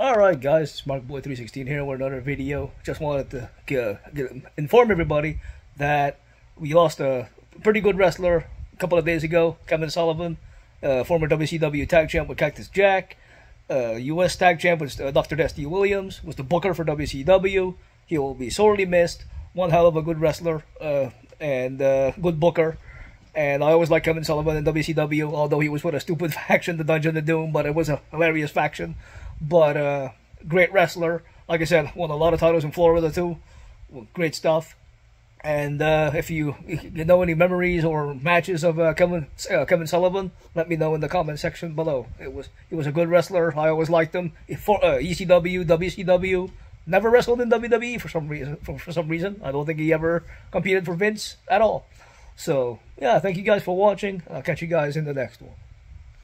Alright guys, it's MarkBoy316 here with another video. Just wanted to get, get, inform everybody that we lost a pretty good wrestler a couple of days ago, Kevin Sullivan, uh, former WCW tag champ with Cactus Jack, uh, US tag champ with uh, Dr. Dusty Williams, was the booker for WCW. He will be sorely missed. One hell of a good wrestler uh, and uh, good booker. And I always liked Kevin Sullivan in WCW, although he was with a stupid faction, the Dungeon of Doom, but it was a hilarious faction but uh, great wrestler. Like I said, won a lot of titles in Florida too. Great stuff. And uh, if you if you know any memories or matches of uh, Kevin uh, Kevin Sullivan, let me know in the comment section below. It was he was a good wrestler. I always liked him. For uh, ECW, WCW, never wrestled in WWE for some reason. For, for some reason, I don't think he ever competed for Vince at all. So yeah, thank you guys for watching. I'll catch you guys in the next one.